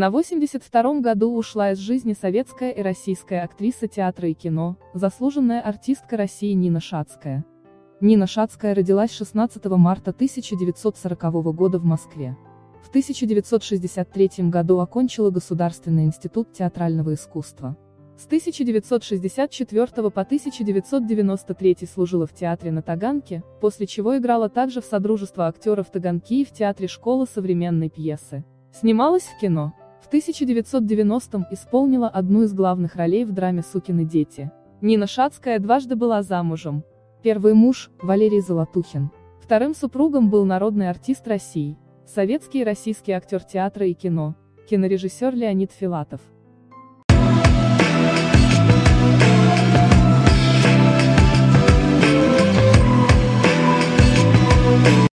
На 82-м году ушла из жизни советская и российская актриса театра и кино, заслуженная артистка России Нина Шацкая. Нина Шацкая родилась 16 марта 1940 года в Москве. В 1963 году окончила Государственный институт театрального искусства. С 1964 по 1993 служила в театре на Таганке, после чего играла также в Содружество актеров Таганки и в театре школы современной пьесы. Снималась в кино. В 1990-м исполнила одну из главных ролей в драме «Сукины дети». Нина Шацкая дважды была замужем. Первый муж – Валерий Золотухин. Вторым супругом был народный артист России, советский и российский актер театра и кино, кинорежиссер Леонид Филатов.